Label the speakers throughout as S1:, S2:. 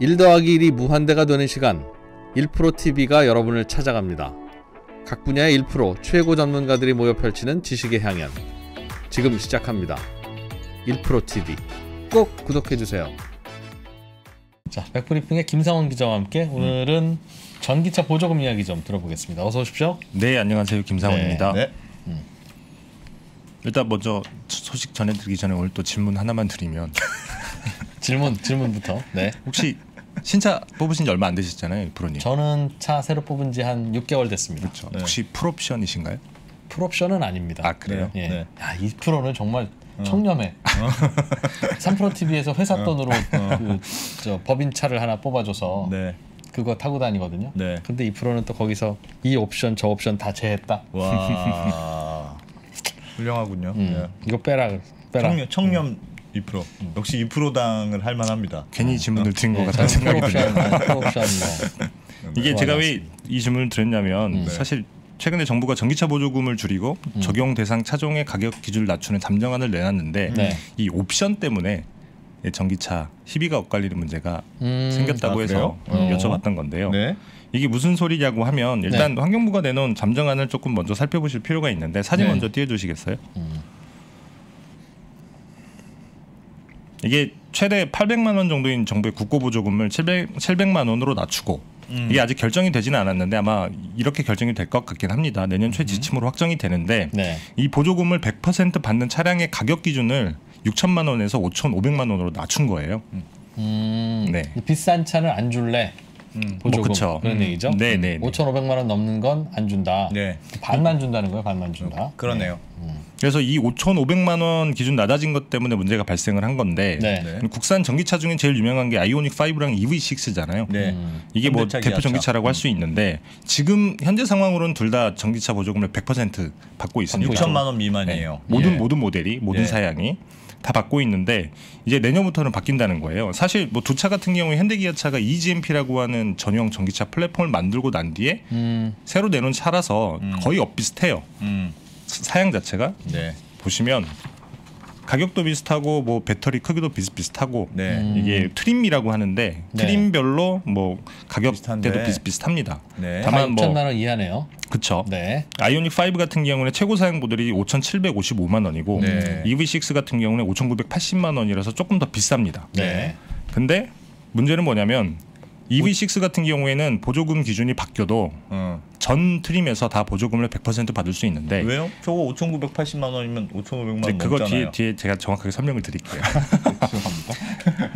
S1: 1 더하기 1이 무한대가 되는 시간 1%TV가 여러분을 찾아갑니다. 각 분야의 1% 최고 전문가들이 모여 펼치는 지식의 향연 지금 시작합니다. 1%TV 꼭 구독해주세요. 자, 백브리핑의 김상원 기자와 함께 오늘은 전기차 보조금 이야기 좀 들어보겠습니다. 어서 오십시오.
S2: 네 안녕하세요 김상훈입니다.
S3: 네.
S2: 일단 먼저 소식 전해드리기 전에 오늘 또 질문 하나만 드리면
S1: 질문 질문부터. 네.
S2: 혹시 신차 뽑으신 지 얼마 안 되셨잖아요 프로님.
S1: 저는 차 새로 뽑은 지 한 6개월 됐습니다.
S2: 그렇죠.
S3: 네.
S2: 혹시 풀옵션이신가요?
S1: 풀옵션은 아닙니다.
S2: 아 그래요?
S1: 예.
S3: 네.
S1: 야, 이 프로는 정말 청렴해. 3프로 TV에서 회사 돈으로 그, 저 법인 차를 하나 뽑아줘서
S3: 네.
S1: 그거 타고 다니거든요.
S3: 네.
S1: 근데 이 프로는 또 거기서 이 옵션 저 옵션 다 제했다.
S3: 와. 훌륭하군요.
S1: 음,
S3: 네.
S1: 이거 빼라 빼라.
S3: 청렴 청렴 2%. 역시 2%당을 할 만합니다.
S2: 괜히 질문을 드린 것
S1: 네,
S2: 같다는
S1: 저는
S2: 생각이 드네요.
S1: 뭐.
S2: 이게 제가 왜 이 질문을 드렸냐면
S1: 음.
S2: 사실 최근에 정부가 전기차 보조금을 줄이고 적용 대상 차종의 가격 기준을 낮추는 잠정안을 내놨는데
S1: 네.
S2: 이 옵션 때문에 이 전기차 시비가 엇갈리는 문제가
S1: 음,
S2: 생겼다고
S3: 아,
S2: 해서?
S3: 어.
S2: 여쭤봤던 건데요.
S3: 네.
S2: 이게 무슨 소리냐고 하면 일단
S1: 네.
S2: 환경부가 내놓은 잠정안을 조금 먼저 살펴보실 필요가 있는데 사진
S3: 네.
S2: 먼저 띄워주시겠어요?
S1: 음.
S2: 이게 최대 800만 원 정도인 정부의 국고 보조금을 700, 700만 원으로 낮추고
S3: 음.
S2: 이게 아직 결정이 되지는 않았는데 아마 이렇게 결정이 될 것 같긴 합니다. 내년 초 지침으로 확정이 되는데
S1: 네.
S2: 이 보조금을 100% 받는 차량의 가격 기준을 6천만 원에서 5,500만 원으로 낮춘 거예요.
S1: 음,
S2: 네.
S1: 비싼 차는 안 줄래.
S3: 음.
S1: 보조금
S2: 뭐 그쵸.
S1: 그런
S2: 음.
S1: 얘기죠.
S2: 네, 네, 네.
S1: 5,500만 원 넘는 건 안 준다.
S3: 네.
S1: 반만 준다는 거예요. 반만 준다.
S3: 그러네요.
S2: 그래서 이 5,500만 원 기준 낮아진 것 때문에 문제가 발생을 한 건데
S1: 네.
S3: 네.
S2: 국산 전기차 중에 제일 유명한 게 아이오닉 5랑 EV6잖아요.
S3: 네.
S1: 음.
S2: 이게 뭐 대표
S3: 기아차.
S2: 전기차라고 할 수 있는데 지금 현재 상황으로는 둘 다 전기차 보조금을 100% 받고 있습니다.
S3: 6천만 원 미만이에요.
S2: 모든
S3: 예.
S2: 모든 모델이 모든
S3: 네.
S2: 사양이 다 받고 있는데 이제 내년부터는 바뀐다는 거예요. 사실 뭐 두 차 같은 경우에 현대기아차가 EGMP라고 하는 전용 전기차 플랫폼을 만들고 난 뒤에
S1: 음,
S2: 새로 내놓은 차라서
S3: 음.
S2: 거의 엇비슷해요.
S3: 음.
S2: 사- 사양 자체가
S3: 네.
S2: 보시면 가격도 비슷하고 뭐 배터리 크기도 비슷비슷하고
S3: 네.
S1: 음.
S2: 이게 trim이라고 하는데
S1: 네.
S2: trim별로 뭐 가격대도
S3: 비슷한데.
S2: 비슷비슷합니다.
S3: 네.
S2: 다만 다뭐
S1: 6천만 원 이하네요.
S2: 그쵸.
S1: 네.
S2: 아이오닉 5 같은 경우는 최고 사양 모델이 5,755만 원이고
S3: 네.
S2: EV6 같은 경우는 5,980만 원이라서 조금 더 비쌉니다.
S1: 네.
S2: 근데 문제는 뭐냐면 EV6 같은 경우에는 보조금 기준이 바뀌어도
S3: 어.
S2: 전 trim에서 다 보조금을 100% 받을 수 있는데
S3: 왜요? 저거 5,980만 원이면 5,500만
S2: 이제
S3: 원
S2: 그거 뒤에. 뒤에 제가 정확하게 설명을 드릴게요.
S3: 죄송합니다.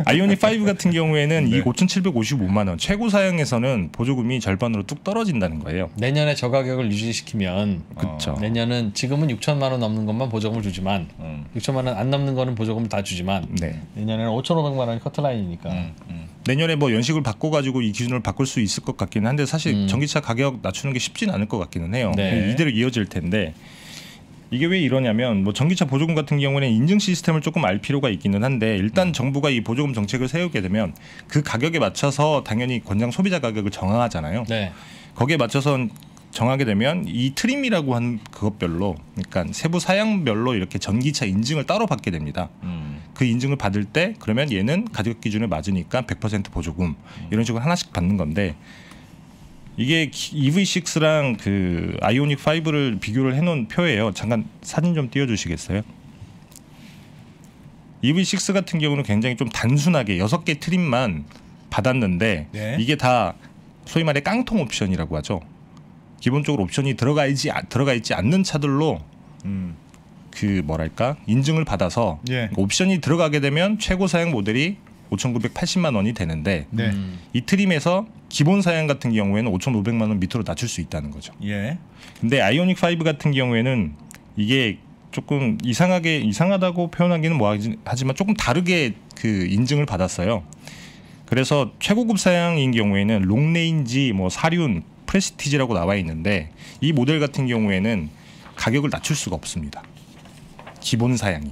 S2: 아이오닉 5 같은 경우에는
S3: 네.
S2: 이 5,755만 원 최고 사양에서는 보조금이 절반으로 뚝 떨어진다는 거예요.
S1: 내년에 저 가격을 유지시키면
S2: 그렇죠.
S1: 내년은 지금은 6천만 원 넘는 것만 보조금을 주지만
S3: 음.
S1: 6천만 원 안 넘는 거는 보조금을 다 주지만
S2: 네.
S1: 내년에는 5,500만 원이 커트라인이니까
S3: 음. 음.
S2: 내년에 뭐 연식을 바꿔가지고 이 기준을 바꿀 수 있을 것 같기는 한데 사실
S1: 음.
S2: 전기차 가격 낮추는 게 쉽지는 않을 것 같기는 해요.
S1: 네.
S2: 이대로 이어질 텐데 이게 왜 이러냐면 뭐 전기차 보조금 같은 경우는 인증 시스템을 조금 알 필요가 있기는 한데 일단
S1: 음.
S2: 정부가 이 보조금 정책을 세우게 되면 그 가격에 맞춰서 당연히 권장 소비자 가격을 정하잖아요.
S1: 네.
S2: 거기에 맞춰서 정하게 되면 이 트림이라고 한 그것별로 그러니까 세부 사양별로 이렇게 전기차 인증을 따로 받게 됩니다.
S3: 음.
S2: 그 인증을 받을 때 그러면 얘는 가격 기준에 맞으니까 100% 보조금 이런 식으로 하나씩 받는 건데 이게 EV6랑 그 아이오닉 5를 비교를 해놓은 표예요. 잠깐 사진 좀 띄워주시겠어요? EV6 같은 경우는 굉장히 좀 단순하게 여섯 개 트림만 받았는데
S3: 네.
S2: 이게 다 소위 말해 깡통 옵션이라고 하죠. 기본적으로 옵션이 들어가 있지 들어가 있지 않는 차들로
S3: 음.
S2: 그 뭐랄까 인증을 받아서
S3: 예.
S2: 옵션이 들어가게 되면 최고 사양 모델이 5,980만 원이 되는데
S3: 네.
S1: 음.
S2: 이 trim에서 기본 사양 같은 경우에는 5,500만 원 밑으로 낮출 수 있다는 거죠.
S3: 예.
S2: 근데 아이오닉 5 같은 경우에는 이게 조금 이상하게 이상하다고 표현하기는 뭐하지 하지만 조금 다르게 그 인증을 받았어요. 그래서 최고급 사양인 경우에는 long range 뭐 사륜 prestige라고 나와 있는데 이 모델 같은 경우에는 가격을 낮출 수가 없습니다. 기본 사양이.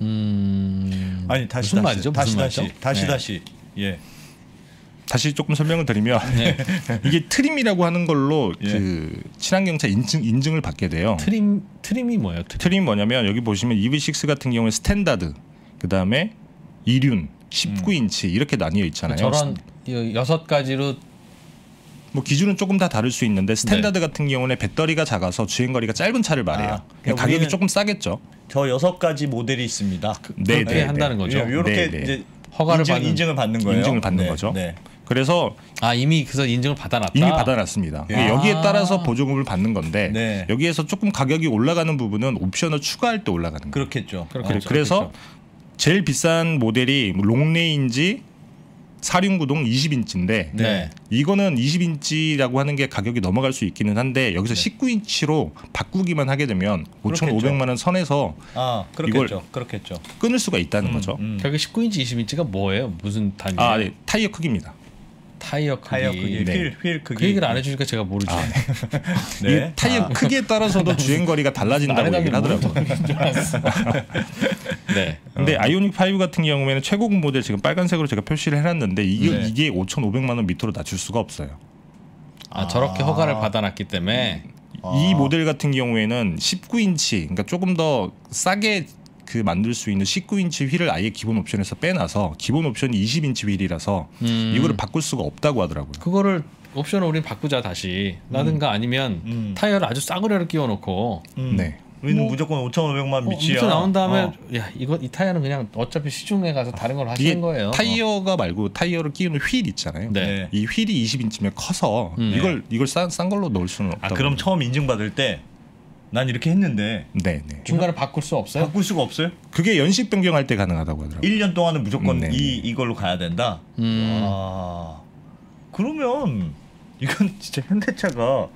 S1: 음.
S3: 아니 다시
S1: 무슨
S3: 다시
S1: 말이죠?
S3: 다시
S1: 무슨
S3: 다시
S1: 말이죠?
S3: 다시
S1: 네.
S3: 다시 예.
S2: 다시 조금 설명을 드리면
S1: 네.
S2: 이게 trim이라고 하는 걸로
S3: 예.
S2: 그 친환경차 인증 인증을 받게 돼요.
S1: trim trim이 뭐예요?
S2: trim. trim 뭐냐면 여기 보시면 EV6 같은 경우에 standard, 그 다음에 이륜 19인치 이렇게 나뉘어 있잖아요.
S1: 저런 이 여섯 가지로
S2: 뭐 기준은 조금 다 다를 수 있는데 standard 같은 경우는 배터리가 작아서 주행 거리가 짧은 차를 말해요.
S3: 아,
S2: 그냥 가격이
S3: 우리는
S2: 조금 싸겠죠.
S3: 저 여섯 가지 모델이 있습니다.
S2: 네,
S1: 그렇게 한다는 거죠.
S3: 이렇게
S2: 네, 네.
S3: 이제
S1: 허가를
S3: 인증,
S1: 받는
S3: 인증을 받는 거예요.
S2: 인증을 받는
S3: 네,
S2: 거죠.
S3: 네.
S2: 그래서
S1: 아 이미 그래서 인증을 받아놨다.
S2: 이미 받아놨습니다.
S3: 예.
S2: 여기에
S1: 아.
S2: 따라서 보조금을 받는 건데
S3: 네.
S2: 여기에서 조금 가격이 올라가는 부분은 옵션을 추가할 때 올라가는 거예요.
S3: 그렇겠죠.
S1: 그렇겠죠.
S3: 어,
S2: 그래서
S3: 그렇겠죠.
S2: 제일 비싼 모델이 long range 사륜구동 20인치인데
S1: 네.
S2: 이거는 20인치라고 하는 게 가격이 넘어갈 수 있기는 한데 여기서 19인치로 바꾸기만 하게 되면
S3: 그렇겠죠.
S2: 5,500만 원 선에서
S3: 아 그렇겠죠. 그렇겠죠.
S2: 끊을 수가 있다는 거죠.
S3: 음.
S1: 결국 19인치 20인치가 뭐예요? 무슨 단위?
S2: 아, 네. 타이어 크기입니다.
S1: 타이어 크기.
S3: 타이어 크기,
S2: 네.
S3: 휠, 휠 크기.
S1: 그 얘기를 안 해주니까 제가 모르죠.
S3: 네.
S2: 이 타이어 크기에 따라서도 주행 거리가 달라진다고 얘기를 하더라고요.
S1: 네.
S2: 근데 아이오닉 5 같은 경우에는 최고급 모델 지금 빨간색으로 제가 표시를 해놨는데 이게
S3: 네.
S2: 이게 5,500만 원 밑으로 낮출 수가 없어요.
S1: 아 저렇게
S3: 아.
S1: 허가를 받아놨기 때문에
S2: 이 모델 같은 경우에는 19인치, 그러니까 조금 더 싸게 그 만들 수 있는 19인치 휠을 아예 기본 옵션에서 빼놔서 기본 옵션이 20인치 휠이라서
S1: 음.
S2: 이거를 바꿀 수가 없다고 하더라고요.
S1: 그거를 옵션을 우린 바꾸자 다시 라든가 아니면
S3: 음.
S1: 타이어를 아주 싸구려를 끼워놓고
S3: 음.
S2: 네.
S3: 우리는
S1: 뭐-
S3: 무조건 5,500만
S1: 어,
S3: 밑이야.
S1: 밑에 나온 다음에
S3: 어.
S1: 야 이거 이 타이어는 그냥 어차피 시중에 가서 다른 걸 하시는 거예요.
S2: 타이어가 말고 타이어를 끼우는 휠 있잖아요.
S1: 네.
S3: 네.
S2: 이 휠이 20인치면 커서
S1: 음.
S2: 이걸 이걸 싼, 싼 걸로 넣을 수는
S3: 아
S2: 없다고.
S3: 그럼 처음 인증 받을 때 난 이렇게 했는데
S2: 네, 네.
S1: 중간에 바꿀 수 없어요?
S3: 바꿀 수가 없어요?
S2: 그게 연식 변경할 때 가능하다고 하더라고요.
S3: 1년 동안은 무조건
S2: 음, 네,
S3: 이 이걸로 가야 된다.
S1: 음.
S3: 아 그러면 이건 진짜 현대차가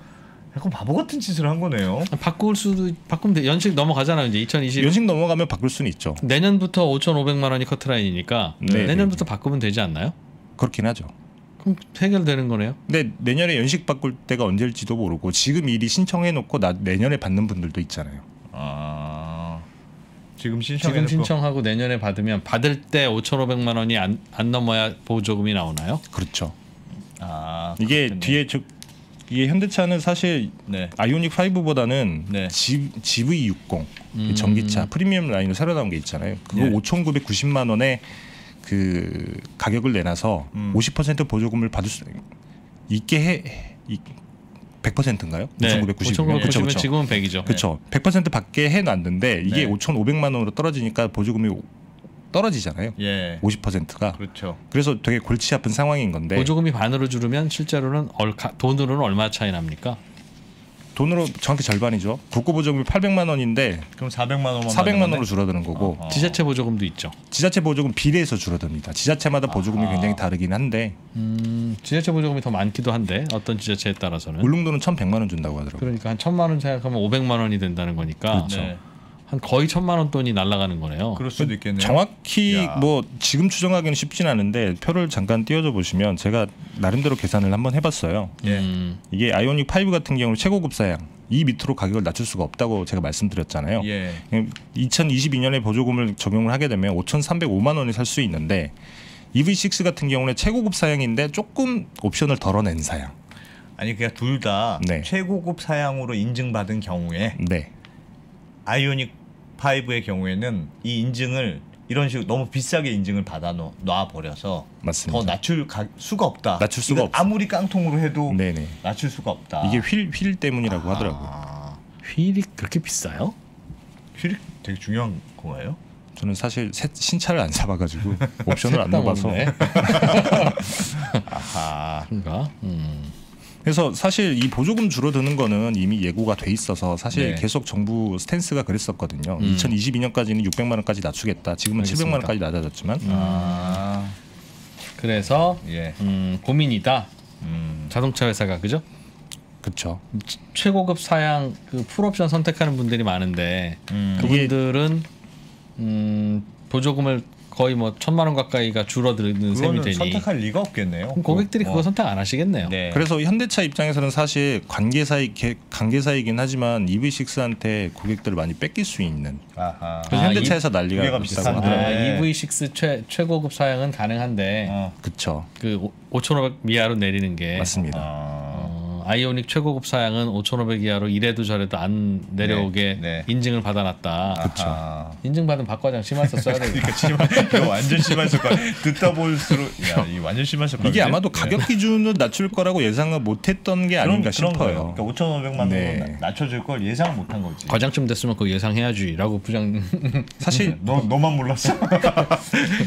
S3: 약간 바보 같은 짓을 한 거네요.
S1: 바꿀 수도 바꾸면 돼. 연식 넘어가잖아요. 이제 2020
S2: 연식 넘어가면 바꿀 수는 있죠.
S1: 내년부터 5,500만 원이 커트라인이니까
S2: 네,
S1: 내년부터 바꾸면 되지 않나요?
S2: 그렇긴 하죠.
S1: 그럼 해결되는 거네요.
S2: 근데 내년에 연식 바꿀 때가 언제일지도 모르고 지금 미리 신청해 놓고 나 내년에 받는 분들도 있잖아요.
S3: 아 지금 신청
S1: 지금 신청하고 내년에 받으면 받을 때 5,500만 원이 안, 안 넘어야 보조금이 나오나요?
S2: 그렇죠.
S3: 아
S2: 이게
S3: 그렇겠네.
S2: 뒤에 저 이게 현대차는 사실
S3: 네
S2: 아이오닉 5보다는
S3: 네.
S2: G, GV60
S1: 음.
S2: 전기차 프리미엄 라인으로 새로 나온 게 있잖아요. 그거
S3: 네.
S2: 5,990만 원에 그 가격을 내놔서
S3: 음.
S2: 50% 보조금을 받을 수 있게 해 이, 100%인가요?
S1: 네.
S2: 5,990.
S1: 5,990면
S2: 그렇죠, 그렇죠.
S1: 지금은 100이죠.
S2: 그렇죠. 100% 받게 해 놨는데 이게
S3: 네.
S2: 5,500만 원으로 떨어지니까 보조금이 떨어지잖아요.
S3: 예
S2: 50%가.
S3: 그렇죠.
S2: 그래서 되게 골치 아픈 상황인 건데
S1: 보조금이 반으로 줄으면 실제로는 얼, 가, 돈으로는 얼마 차이 납니까?
S2: 돈으로 정확히 절반이죠. 국고 보조금이 800만 원인데
S3: 그럼 400만 원만
S2: 400만
S3: 받는
S2: 원으로 줄어드는 거고
S3: 어.
S1: 지자체 보조금도 있죠.
S2: 지자체 보조금 비례해서 줄어듭니다. 지자체마다 보조금이
S3: 아하.
S2: 굉장히 다르긴 한데
S1: 음, 지자체 보조금이 더 많기도 한데 어떤 지자체에 따라서는
S2: 울릉도는 1,100만 원 준다고 하더라고요.
S1: 그러니까 한 천만 원 생각하면 500만 원이 된다는 거니까
S2: 그렇죠.
S3: 네.
S1: 한 거의 천만 원 돈이 날아가는 거네요.
S3: 그럴 수도 있겠네요.
S2: 정확히
S3: 야.
S2: 뭐 지금 추정하기는 쉽진 않은데 표를 잠깐 띄워줘 보시면 제가 나름대로 계산을 한번 해봤어요.
S3: 예.
S1: 음,
S2: 이게 아이오닉 5 같은 경우는 최고급 사양 이 밑으로 가격을 낮출 수가 없다고 제가 말씀드렸잖아요.
S3: 예.
S2: 2022년에 보조금을 적용을 하게 되면 5,305만 원에 살 수 있는데 EV6 같은 경우는 최고급 사양인데 조금 옵션을 덜어낸 사양.
S3: 아니 그냥 둘다
S2: 네.
S3: 최고급 사양으로 인증받은 경우에
S2: 네,
S3: 아이오닉 5의 경우에는 이 인증을 이런 식으로 너무 비싸게 인증을 받아 놓- 놔 버려서
S2: 맞습니다.
S3: 더 낮출 가, 수가 없다.
S2: 낮출 수가 없어.
S3: 아무리 깡통으로 해도
S2: 네네.
S3: 낮출 수가 없다.
S2: 이게 휠, 휠 때문이라고.
S3: 아,
S1: 휠이 그렇게 비싸요?
S3: 휠이 되게 중요한 거예요?
S2: 저는 사실 새- 신차를 안 사봐가지고 옵션을 안 넣어봐서
S1: 먹네.
S3: 아하.
S1: 그런가? 음.
S2: 그래서 사실 이 보조금 줄어드는 거는 이미 예고가 돼 있어서 사실
S3: 네.
S2: 계속 정부 스탠스가 그랬었거든요.
S1: 음.
S2: 2022년까지는 600만 원까지 낮추겠다. 지금은
S1: 알겠습니다.
S2: 700만 원까지 낮아졌지만
S3: 아.
S1: 그래서
S3: 예.
S1: 음, 고민이다.
S3: 음.
S1: 자동차 회사가 그죠?
S2: 그렇죠.
S1: 최고급 사양 그 풀옵션 선택하는 분들이 많은데
S3: 음.
S1: 그분들은 음, 보조금을 거의 뭐 천만 원 가까이가 줄어드는 셈이
S3: 그거는
S1: 되니
S3: 선택할 리가 없겠네요.
S1: 그럼 고객들이
S3: 어.
S1: 그거 선택 안 하시겠네요.
S3: 네.
S2: 그래서 현대차 입장에서는 사실 관계사이 개- 관계사이긴 하지만 EV6한테 고객들을 많이 뺏길 수 있는
S3: 아하.
S2: 그래서
S1: 아,
S2: 현대차에서
S3: 두
S2: 난리가. 하더라고요.
S1: 아,
S3: 네.
S1: EV6 최, 최고급 사양은 가능한데
S3: 어.
S2: 그렇죠.
S1: 그5,500 미하로 내리는 게
S2: 맞습니다.
S3: 아.
S1: 어, 아이오닉 최고급 사양은 5,500 이하로 이래도 저래도 안 내려오게
S3: 네, 네.
S1: 인증을 받아놨다.
S3: 아하.
S1: 인증받은 박 과장 심할 썼어야 돼.
S3: 그러니까 심한, 이거 완전 심한 습관. 듣다 볼수록 야, 이 완전 심한 습관.
S2: 이게 아마도 가격 기준을 낮출 거라고 예상을 못했던 게 아닌가 싶어요.
S3: 거예요. 그러니까 5,500만 원으로
S2: 네.
S3: 낮춰줄 걸 예상 못한 거지.
S1: 과장쯤 됐으면 그거 예상해야지라고 부장.
S2: 사실
S3: 너 너만 몰랐어. 야,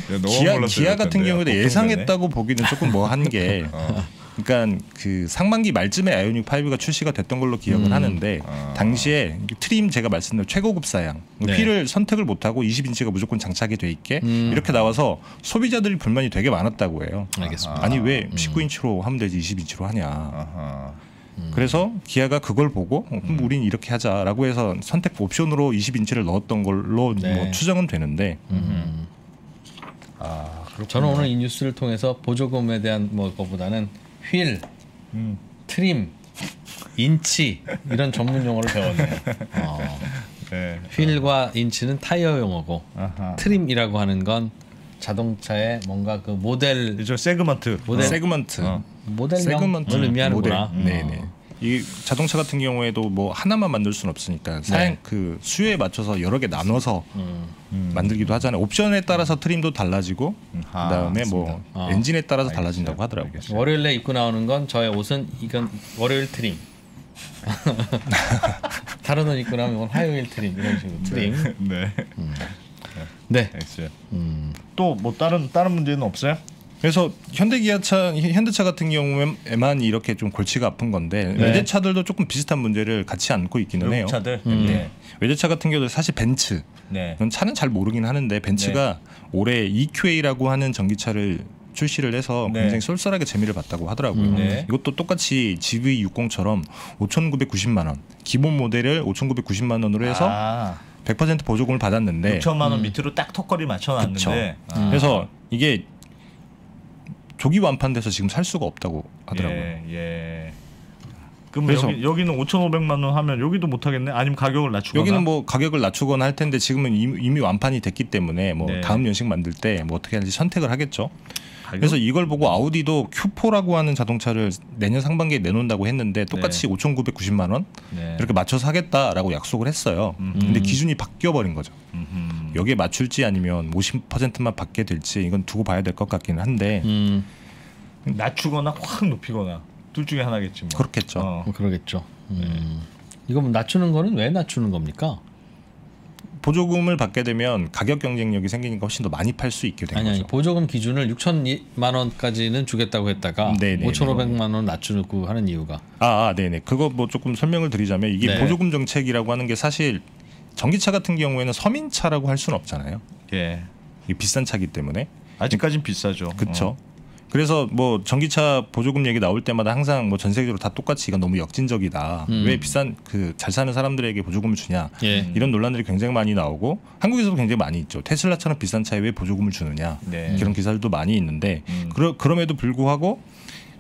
S3: 너만
S2: 기아,
S3: 몰랐어야
S2: 기아 같은. 경우에도
S3: 걱정되네.
S2: 예상했다고 보기는 조금 뭐한 게
S3: 어.
S2: 그러니까 그 상반기 말쯤에 아이오닉 5가 출시가 됐던 걸로 기억은
S1: 음.
S2: 하는데
S3: 아.
S2: 당시에 트림 제가 말씀드린 최고급 사양
S1: 네.
S2: 휠을 선택을 못하고 20인치가 무조건 장착이 돼 있게
S1: 음.
S2: 이렇게 나와서 소비자들이 불만이 되게 많았다고 해요.
S1: 알겠습니다.
S2: 아니 왜 19인치로 하면 되지 20인치로 하냐.
S3: 아하.
S2: 그래서 기아가 그걸 보고 어,
S3: 음.
S2: 그럼 우린 이렇게 하자라고 해서 선택 옵션으로 20인치를 넣었던 걸로
S1: 네.
S2: 뭐 추정은 되는데
S1: 음.
S3: 아.
S1: 저는 오늘 이 뉴스를 통해서 보조금에 대한 뭐 것보다는 휠,
S3: 음.
S1: trim, 인치 이런 전문 용어를 배웠네요. 어,
S3: 네.
S1: 휠과 인치는 타이어 용어고
S3: 아하.
S1: trim이라고 하는 건 자동차의 뭔가 그 모델
S3: 저 segment.
S1: 모델
S2: segment
S3: 어.
S1: 모델명을
S2: segment
S1: 의미하는구나.
S2: 모델. 네네. 이 자동차 같은 경우에도 뭐 하나만 만들 수는 없으니까 사양 그 수요에 맞춰서 여러 개 나눠서
S1: 음.
S3: 음.
S2: 만들기도 하잖아요. 옵션에 따라서 trim도 달라지고
S3: 아,
S2: 그다음에 뭐
S1: 아.
S2: 엔진에 따라서
S3: 알겠어요.
S2: 달라진다고 하더라고요.
S3: 알겠어요.
S1: 월요일에 입고 나오는 건 저의 옷은 이건 월요일 trim. 다른 옷 입고 나오면 이건 화요일 trim 이런 식으로 trim.
S3: 네.
S1: 네. 음.
S3: 또뭐 다른 다른 문제는 없어요?
S2: 그래서 현대기아차 현대차 같은 경우에만 이렇게 좀 골치가 아픈 건데
S1: 네.
S2: 외제차들도 조금 비슷한 문제를 같이 안고 있기는 해요.
S3: 외국차들.
S1: 음.
S3: 네.
S2: 외제차 같은 경우도 사실 벤츠
S3: 네.
S2: 차는 잘 모르긴 하는데 벤츠가 올해 EQA라고 하는 전기차를 출시를 해서
S3: 네.
S2: 굉장히 쏠쏠하게 재미를 봤다고 하더라고요.
S1: 음.
S3: 네.
S2: 이것도 똑같이 GV60처럼 5,990만 원 기본 모델을 5,990만 원으로 해서
S3: 아,
S2: 100% 보조금을 받았는데
S3: 6천만 원 밑으로 딱 턱걸이 맞춰놨는데. 아.
S2: 그래서 이게 조기 완판돼서 지금 살 수가 없다고 하더라고요.
S3: 예, 예. 그럼
S2: 그래서-
S3: 여기 여기 는 5,500만 원 하면 여기도 못 하겠네. 아니면 가격을 낮추거나.
S2: 여기는 뭐 가격을 낮추거나 할 텐데 지금은 이미, 이미 완판이 됐기 때문에 뭐
S3: 네.
S2: 다음 연식 만들 때 뭐 어떻게 하는지 선택을 하겠죠.
S3: 가격?
S2: 그래서 이걸 보고 아우디도 Q4라고 하는 자동차를 내년 상반기에 내놓는다고 했는데 똑같이 5,990만 원
S3: 네.
S2: 이렇게 맞춰서 하겠다라고 약속을 했어요.
S3: 음.
S2: 근데 기준이 바뀌어 버린 거죠.
S3: 음흠.
S2: 여기에 맞출지 아니면 50%만 받게 될지 이건 두고 봐야 될 것 같기는 한데
S1: 음.
S3: 낮추거나 확 높이거나 둘 중에 하나겠지 뭐.
S2: 그렇겠죠.
S3: 어.
S1: 뭐 그러겠죠. 음. 이거 뭐 낮추는 거는 왜 낮추는 겁니까?
S2: 보조금을 받게 되면 가격 경쟁력이 생기니까 훨씬 더 많이 팔 수 있게 된
S1: 아니 아니
S2: 거죠.
S1: 보조금 기준을 6천만 원까지는 주겠다고 했다가
S2: 네네.
S1: 5,500만 원 낮추고 하는 이유가
S2: 아, 아, 네네. 그거 뭐 조금 설명을 드리자면 이게
S1: 네.
S2: 보조금 정책이라고 하는 게 사실 전기차 같은 경우에는 서민차라고 할 수는 없잖아요.
S3: 예.
S2: 이게 비싼 차기 때문에.
S3: 아직까진 비싸죠.
S2: 그렇죠.
S3: 어.
S2: 그래서 뭐 전기차 보조금 얘기 나올 때마다 항상 뭐 전 세계적으로 다 똑같이 이건 너무 역진적이다.
S1: 음.
S2: 왜 비싼 그 잘 사는 사람들에게 보조금을 주냐.
S1: 예.
S2: 이런 논란들이 굉장히 많이 나오고 한국에서도 굉장히 많이 있죠. 테슬라처럼 비싼 차에 왜 보조금을 주느냐.
S3: 네.
S2: 그런 기사들도 많이 있는데
S3: 음.
S2: 그러, 그럼에도 불구하고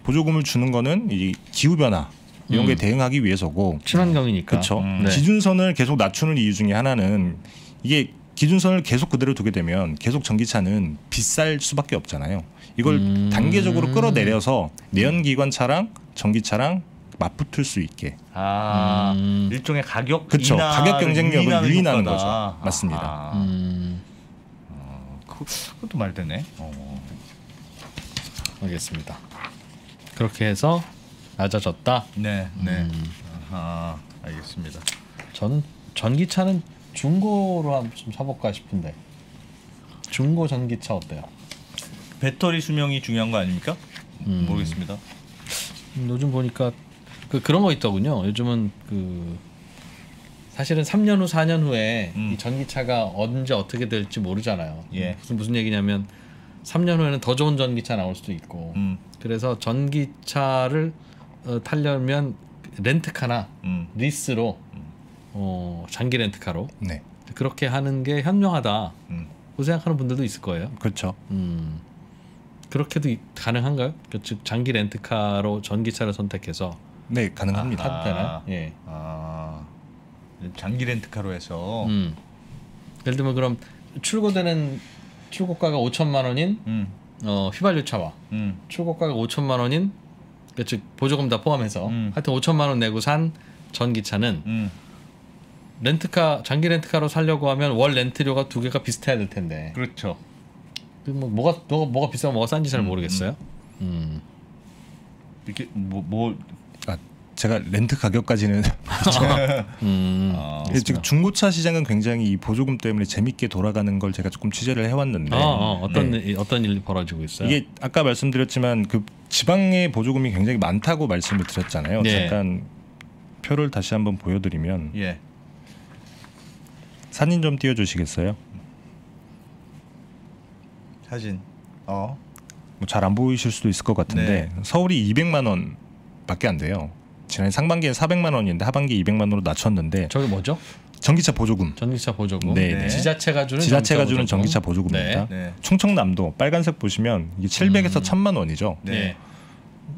S2: 보조금을 주는 거는 이 기후 변화 이런 게
S1: 음.
S2: 대응하기 위해서고
S1: 친환경이니까.
S2: 그렇죠.
S1: 네.
S2: 기준선을 계속 낮추는 이유 중에 하나는 이게 기준선을 계속 그대로 두게 되면 계속 전기차는 비쌀 수밖에 없잖아요. 이걸
S1: 음.
S2: 단계적으로 끌어내려서 내연기관 차랑 전기차랑 맞붙을 수 있게.
S3: 아
S1: 음.
S3: 일종의 가격
S2: 그쵸.
S3: 인하를
S2: 가격 경쟁력을
S3: 유인하는
S2: 유인하는
S3: 효과다.
S2: 거죠. 맞습니다.
S3: 아하.
S1: 음.
S3: 그, 그것도 말 되네. 어.
S1: 알겠습니다. 그렇게 해서 낮아졌다.
S3: 네, 네.
S1: 음.
S3: 아하, 알겠습니다.
S1: 저는 전기차는 중고로 한번 좀 사볼까 싶은데 중고 전기차 어때요?
S3: 배터리 수명이 중요한 거 아닙니까?
S1: 음.
S3: 모르겠습니다.
S1: 음, 요즘 보니까 그 그런 거 있더군요. 요즘은 그 사실은 3년 후, 4년 후에
S3: 음.
S1: 이 전기차가 언제 어떻게 될지 모르잖아요.
S3: 예.
S1: 무슨 무슨 얘기냐면 3년 후에는 더 좋은 전기차 나올 수도 있고.
S3: 음,
S1: 그래서 전기차를 어, 타려면 렌트카나
S3: 음,
S1: 리스로 어, 장기 렌트카로
S2: 네.
S1: 그렇게 하는 게 현명하다.
S3: 음.
S1: 그 생각하는 분들도 있을 거예요.
S2: 그렇죠.
S1: 음. 그렇게도 이- 가능한가요? 그즉 장기 렌트카로 전기차를 선택해서
S2: 네, 가능합니다.
S1: 타도 되나요? 예.
S3: 아, 장기 렌트카로 해서.
S1: 음. 예를 들면 그럼 출고되는 출고가가 5천만 원인
S3: 음,
S1: 어, 휘발유 차와
S3: 음,
S1: 출고가가 5천만 원인 즉 보조금 다 포함해서
S3: 음.
S1: 하여튼 5천만 원 내고 산 전기차는
S3: 음.
S1: 렌트카 장기 렌트카로 살려고 하면 월 렌트료가 두 개가 비슷해야 될 텐데
S3: 그렇죠.
S1: 그뭐 뭐가 뭐가, 비싸고 뭐가 싼지 잘
S3: 음,
S1: 모르겠어요. 음.
S3: 이렇게 뭐, 뭐
S2: 아, 제가 렌트 가격까지는
S1: 음.
S3: 아,
S2: 지금 중고차 시장은 굉장히 이 보조금 때문에 재밌게 돌아가는 걸 제가 조금 취재를 해왔는데
S1: 어, 어, 어떤
S2: 네.
S1: 일, 어떤 일이 벌어지고 있어요?
S2: 이게 아까 말씀드렸지만 그 지방의 보조금이 굉장히 많다고 말씀을 드렸잖아요.
S1: 네.
S2: 잠깐 표를 다시 한번 보여드리면
S3: 예.
S2: 사진 좀 띄워주시겠어요?
S3: 사진. 어.
S2: 뭐 잘 안 보이실 수도 있을 것 같은데
S3: 네.
S2: 서울이 200만 원밖에 안 돼요. 지난해 상반기엔 400만 원인데 하반기 200만 원으로 낮췄는데
S1: 저게 뭐죠?
S2: 전기차 보조금
S1: 전기차 보조금.
S2: 네,
S3: 네.
S1: 지자체가 주는
S2: 지자체가 주는. 전기차 보조금입니다.
S1: 네.
S3: 네.
S2: 충청남도 빨간색 보시면 이게 700에서
S1: 음.
S2: 1000만 원이죠.
S3: 네.
S1: 네.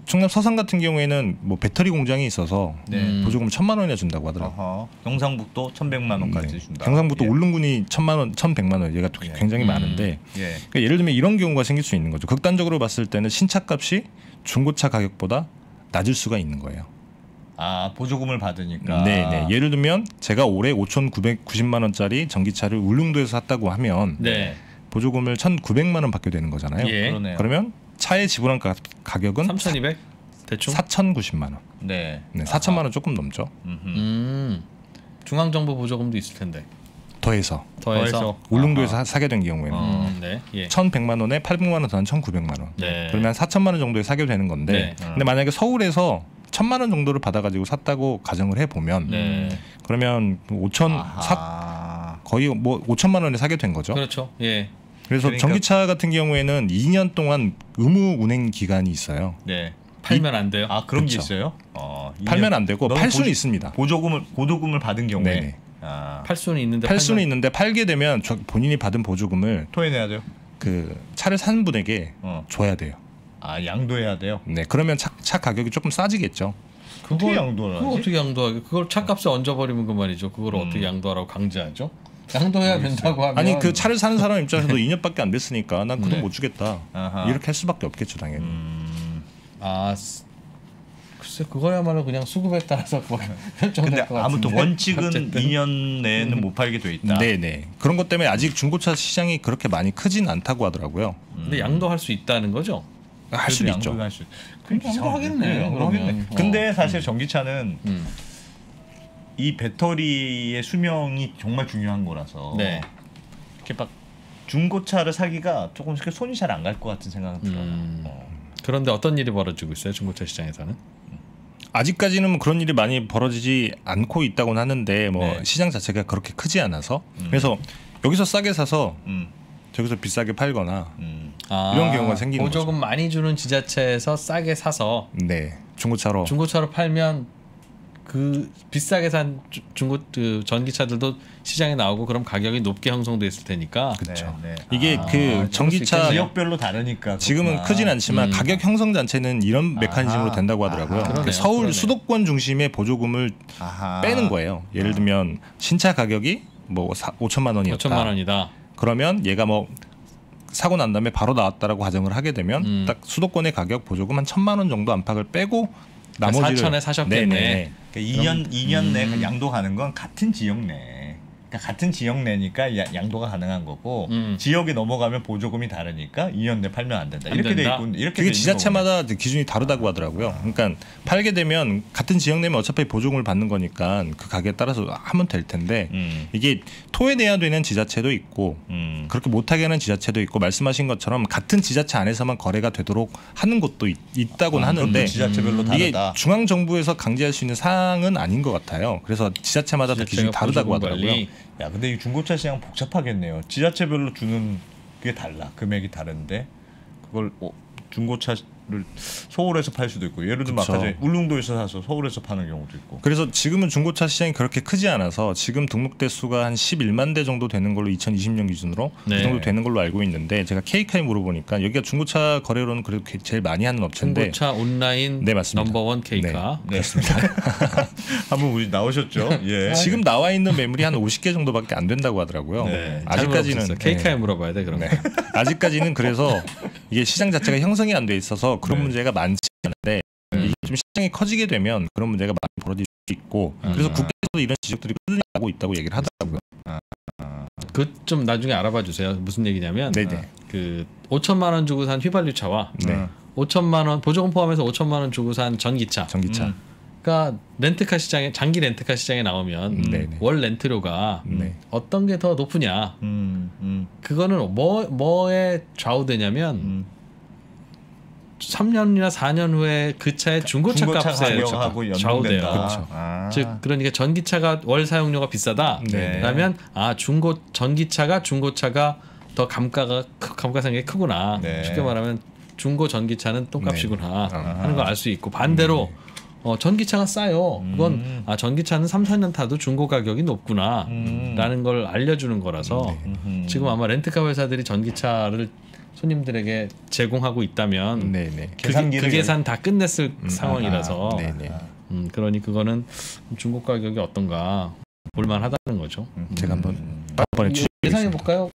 S2: 충남 서산 같은 경우에는 뭐 배터리 공장이 있어서
S3: 네.
S1: 음.
S2: 보조금 1000만 원이나 준다고 하더라고요.
S3: 경상북도 1,100만 원까지
S2: 네.
S3: 준다.
S2: 경상북도
S3: 예.
S2: 울릉군이 1000만 원, 1,100만 원 얘가
S3: 예.
S2: 굉장히
S1: 음.
S2: 많은데
S3: 예.
S2: 그러니까 예를 들면 이런 경우가 생길 수 있는 거죠. 극단적으로 봤을 때는 신차 값이 중고차 가격보다 낮을 수가 있는 거예요.
S3: 아 보조금을 받으니까.
S2: 네, 네. 예를 들면 제가 올해 5,990만 원짜리 전기차를 울릉도에서 샀다고 하면
S1: 네.
S2: 보조금을 1,900만 원 받게 되는 거잖아요.
S1: 예.
S3: 그러네요.
S2: 그러면 차에 지불한 가, 가격은
S1: 3,200 대충.
S2: 4,090만 원.
S3: 네.
S2: 네, 4천만 원 조금 넘죠.
S3: 음.
S1: 중앙 정부 보조금도 있을 텐데.
S2: 더해서
S1: 더해서.
S2: 울릉도에서
S3: 아하.
S2: 사- 사게 된 경우에는
S3: 어.
S1: 음, 네. 예.
S2: 1,100만 원에 800만 원 더한 1,900만 원.
S1: 네.
S2: 그러면 한 4천만 원 정도에 사게 되는 건데
S1: 네.
S2: 근데 만약에 서울에서 1,000만 원 정도를 받아가지고 샀다고 가정을 해보면
S1: 네.
S2: 그러면 5천 사. 거의 뭐 5천만 원에 사게 된 거죠.
S1: 그렇죠. 예.
S2: 그래서
S3: 그러니까-
S2: 전기차 같은 경우에는 2년 동안 의무 운행 기간이 있어요.
S3: 네.
S1: 팔면 안 돼요.
S3: 아 그런 게
S2: 그쵸.
S3: 있어요? 어,
S2: 팔면 안 되고 팔 수는
S3: 보조-
S2: 있습니다.
S3: 보조금을 보조금을 받은 경우에. 아,
S1: 팔 수는 있는데
S2: 팔 수는 있는데 팔게 되면 저- 본인이 받은 보조금을
S3: 토해내야 돼요.
S2: 그 차를 산 분에게
S3: 어.
S2: 줘야 돼요.
S3: 아 양도해야 돼요.
S2: 네, 그러면 차, 차 가격이 조금 싸지겠죠.
S3: 어떻게
S1: 그걸-
S3: 양도를
S1: 그걸
S3: 하지?
S1: 어떻게 양도하게? 그걸 차값에 얹어버리면 그 말이죠. 그걸
S3: 음.
S1: 어떻게 양도하라고 강제하죠? 양도해야 된다고 하면
S2: 아니 그 차를 사는 사람 입장에서도 2년밖에 안 됐으니까 난 그돈
S1: 네.
S2: 못 주겠다.
S3: 아하.
S2: 이렇게 할 수밖에 없겠죠 당연히.
S3: 음,
S1: 아 쓰- 글쎄 그거야말로 그냥 수급에 따라서 뭐 결정될
S3: 근데
S1: 것 같은데.
S3: 아무튼 원칙은
S1: 어쨌든.
S3: 2년 내에는 못 팔게 돼 있다.
S2: 네네. 그런 것 때문에 아직 중고차 시장이 그렇게 많이 크진 않다고 하더라고요.
S1: 근데 양도할 수 있다는 거죠.
S2: 할 수도 있죠.
S3: 양도할 수-
S1: 그럼. 양도하겠네,
S3: 네,
S1: 그러면. 어.
S3: 근데 사실 전기차는
S1: 음.
S3: 이 배터리의 수명이 정말 중요한 거라서
S1: 네.
S3: 이렇게 막 중고차를 사기가 조금 이렇게 손이 잘 안 갈 것 같은 생각은 들어요.
S1: 음.
S3: 어.
S1: 그런데 어떤 일이 벌어지고 있어요 중고차 시장에서는?
S2: 아직까지는 뭐 그런 일이 많이 벌어지지 않고 있다고는 하는데 뭐
S3: 네.
S2: 시장 자체가 그렇게 크지 않아서
S3: 음.
S2: 그래서 여기서 싸게 사서
S3: 음,
S2: 저기서 비싸게 팔거나
S3: 음.
S1: 아,
S2: 이런 경우가 생기는
S1: 보조금 많이 주는 지자체에서 싸게 사서
S2: 네 중고차로
S1: 중고차로 팔면 그 비싸게 산 주- 중고 그 전기차들도 시장에 나오고 그럼 가격이 높게 형성돼 있을 테니까
S2: 그렇죠.
S3: 네, 네.
S2: 이게
S1: 아,
S2: 그 전기차.
S3: 지역별로 다르니까
S2: 지금은
S3: 그렇구나.
S2: 크진 않지만
S1: 음.
S2: 가격 형성 자체는 이런. 메커니즘으로 된다고 하더라고요.
S3: 아하.
S2: 그
S1: 그러네요.
S2: 서울
S1: 그러네요.
S2: 수도권 중심의 보조금을
S3: 아하.
S2: 빼는 거예요. 예를 들면 신차 가격이 뭐 사, 5천만 원이었다.
S1: 5천만 원이다.
S2: 그러면 얘가 뭐 사고 난 다음에 바로 나왔다라고 가정을 하게 되면
S1: 음.
S2: 딱 수도권의 가격 보조금 한 천만 원 정도 안팎을 빼고
S1: 그러니까
S2: 나머지를
S1: 4천에 사셨겠네.
S2: 네네.
S3: 그러니까 2년 2년 내
S1: 음.
S3: 양도 가는 건 같은 지역 내. 그러니까 같은 지역 내니까 야- 양도가 가능한 거고
S1: 음.
S3: 지역이 넘어가면 보조금이 다르니까 2년 내 팔면 안 된다.
S1: 안
S3: 이렇게 돼
S1: 된다?
S3: 있고 이렇게 돼
S2: 그게 지자체마다 기준이 다르다고 하더라고요. 그러니까 팔게 되면 같은 지역 내면 어차피 보조금을 받는 거니까 그 가격에 따라서 하면 될 텐데.
S3: 음.
S2: 이게 토해내야 되는 지자체도 있고
S3: 음.
S2: 그렇게 못하게 하는 지자체도 있고 말씀하신 것처럼 같은 지자체 안에서만 거래가 되도록 하는 곳도 있, 있다고는
S3: 아,
S2: 하는데
S3: 지자체별로
S2: 이게
S3: 다르다.
S2: 중앙 정부에서 강제할 수 있는 사항은 아닌 것 같아요. 그래서 지자체마다 다 기준이 다르다고 하더라고요.
S3: 야, 근데 이 중고차 시장 복잡하겠네요. 지자체별로 주는 게 달라. 금액이 다른데 그걸 어, 중고차를 서울에서 팔 수도 있고 예를 들면
S2: 그쵸.
S3: 아까 전에 울릉도에서 사서 서울에서 파는 경우도 있고.
S2: 그래서 지금은 중고차 시장이 그렇게 크지 않아서 지금 등록 대수가 한 11만 대 정도 되는 걸로 2020년 기준으로
S1: 네.
S2: 그 정도 되는 걸로 알고 있는데 제가 K카에 물어보니까 여기가 중고차 거래로는 그래도 게- 제일 많이 하는 업체인데
S1: 중고차 온라인
S2: 네, 맞습니다.
S1: 넘버원 K카.
S3: 네. 한번 우리 나오셨죠? 예.
S2: 지금 나와 있는 매물이 한 50개 정도밖에 안 된다고 하더라고요.
S3: 네.
S2: 아직까지는
S1: K카에
S2: 네.
S1: 물어봐야 돼 그러면.
S2: 네. 아직까지는 그래서 이게 시장 자체가 형성이 안 돼 있어서 그런
S3: 네.
S2: 문제가 많지 않은데
S1: 음.
S2: 좀 시장이 커지게 되면 그런 문제가 많이 벌어질 수 있고 그래서
S3: 음.
S2: 국회에서도 이런 지적들이 꾸준히 나오고 있다고 얘기를 하더라고요.
S1: 그좀 나중에 알아봐 주세요. 무슨 얘기냐면
S2: 네네.
S1: 그 5천만 원 주고 산 휘발유 차와
S2: 네.
S1: 5천만 원 보조금 포함해서 5천만 원 주고 산 전기차.
S2: 전기차.
S3: 음.
S1: 그러니까 렌트카 시장에 장기 렌트카 시장에 나오면
S2: 음, 네네.
S1: 월 렌트료가
S2: 네.
S1: 어떤 게 더 높으냐?
S3: 음, 음,
S1: 그거는 뭐 뭐에 좌우되냐면
S3: 음.
S1: 3년이나 4년 후에 그 차의 중고차,
S3: 중고차
S1: 값에
S3: 가격하고
S1: 좌우돼요.
S2: 그렇죠.
S3: 아.
S1: 즉 그러니까 전기차가 월 사용료가 비싸다.
S2: 네.
S1: 그러면 아 중고 전기차가 중고차가 더 감가가 크- 감가상각이 크구나.
S3: 네.
S1: 쉽게 말하면 중고 전기차는 똥값이구나
S2: 네.
S1: 하는 걸 알 수 있고 반대로 어, 전기차가 싸요. 그건
S3: 음.
S1: 아 전기차는 3, 4년 타도 중고 가격이 높구나라는
S3: 음.
S1: 걸 알려주는 거라서
S3: 음흠.
S1: 지금 아마 렌트카 회사들이 전기차를 손님들에게 제공하고 있다면
S2: 네네. 음.
S1: 그, 그 계산 다 끝냈을 상황이라서
S3: 아,
S2: 네네.
S1: 음, 그러니 그거는 중고 가격이 어떤가 볼만하다는 거죠.
S2: 제가 한번
S3: 음.
S1: 예- 예상해 볼까요?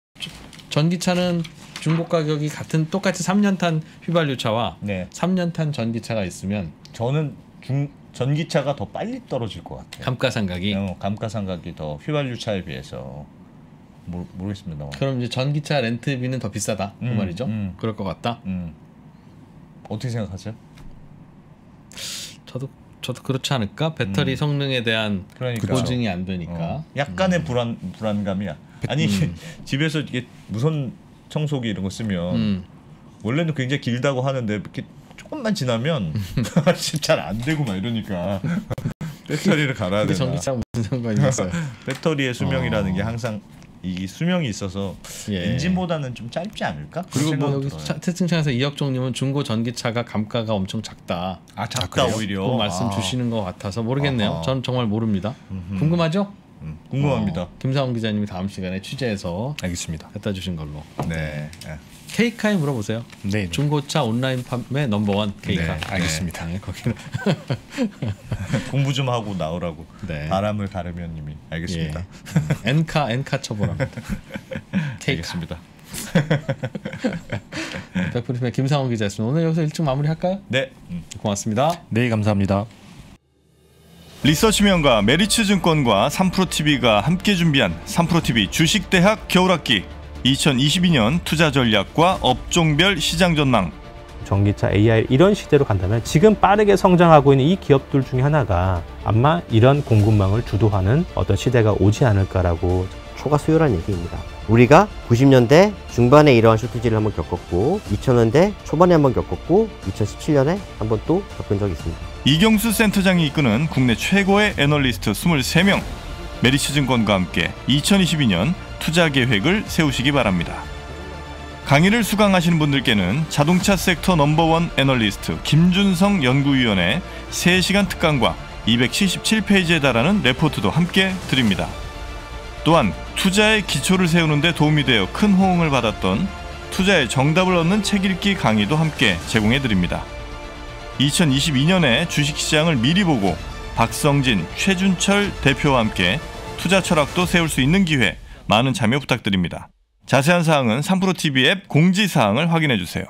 S1: 전기차는 중고 가격이 같은 똑같이 3년 탄 휘발유차와
S3: 네,
S1: 3년 탄 전기차가 있으면
S3: 저는 중 전기차가 더 빨리 떨어질 것 같아요.
S1: 감가상각이
S3: 어, 감가상각이 더 휘발유차에 비해서 모르, 모르겠습니다.
S1: 그럼 이제 전기차 렌트비는 더 비싸다 그
S3: 음,
S1: 말이죠.
S3: 음.
S1: 그럴 것 같다.
S3: 음. 어떻게 생각하세요?
S1: 저도 저도 그렇지 않을까? 배터리
S3: 음.
S1: 성능에 대한
S3: 그러니까
S1: 보증이 안 되니까.
S3: 어, 약간의 불안 불안감이야. 아니
S1: 음. 집에서
S3: 이게 무선 청소기 이런 거 쓰면
S1: 음.
S3: 원래는 굉장히 길다고 하는데 이렇게 조금만 지나면 잘 안 되고 막 이러니까 배터리를 갈아야 되나?
S1: 전기차 무슨 상관이 있어요?
S3: 배터리의 수명이라는
S1: 어.
S3: 게 항상 이 수명이 있어서
S1: 예.
S3: 엔진보다는 좀 짧지 않을까?
S1: 그리고 뭐 여기 채팅창에서 이혁종님은 중고 전기차가 감가가 엄청 작다.
S3: 아 작다
S2: 그래요?
S3: 오히려
S1: 그 말씀
S3: 아.
S1: 주시는 것 같아서 모르겠네요.
S3: 아하.
S1: 전 정말 모릅니다.
S3: 음흠.
S1: 궁금하죠?
S3: 음, 궁금합니다.
S1: 어, 김사원 기자님이 다음 시간에 취재해서
S2: 알겠습니다.
S1: 갖다 주신 걸로.
S3: 네. 예.
S1: 케이카에 물어보세요.
S2: 네.
S1: 중고차 온라인 판매 넘버원 케이카.
S2: 네, 알겠습니다.
S1: 네, 거기는
S3: 공부 좀 하고 나오라고
S1: 네.
S3: 바람을 가르면 님이 알겠습니다.
S1: 예. 엔카 엔카 쳐보랍니다. 케이카.
S3: 알겠습니다.
S1: 백프리즘의 김상원 기자였습니다. 오늘 여기서 일찍 마무리할까요?
S3: 네. 음.
S1: 고맙습니다.
S2: 네, 감사합니다.
S4: 리서치명가 메리츠증권과 3프로TV가 함께 준비한 3프로TV 주식대학 겨울학기 2022년 투자 전략과 업종별 시장 전망
S5: 전기차 AI 이런 시대로 간다면 지금 빠르게 성장하고 있는 이 기업들 중에 하나가 아마 이런 공급망을 주도하는 어떤 시대가 오지 않을까라고
S6: 초과 수요란 얘기입니다. 우리가 90년대 중반에 이러한 쇼트지를 한번 겪었고 2000년대 초반에 한번 겪었고 2017년에 한번 또 겪은 적이 있습니다.
S4: 이경수 센터장이 이끄는 국내 최고의 애널리스트 23명 메리츠증권과 함께 2022년 투자 계획을 세우시기 바랍니다. 강의를 수강하시는 분들께는 자동차 섹터 넘버원 애널리스트 김준성 연구위원의 3시간 특강과 277페이지에 달하는 레포트도 함께 드립니다. 또한 투자의 기초를 세우는 데 도움이 되어 큰 호응을 받았던 투자의 정답을 얻는 책 읽기 강의도 함께 제공해 드립니다. 2022년에 주식시장을 미리 보고 박성진, 최준철 대표와 함께 투자 철학도 세울 수 있는 기회 많은 참여 부탁드립니다. 자세한 사항은 3프로TV 앱 공지사항을 확인해 주세요.